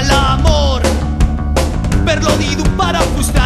al amor, perlo di un parafustar.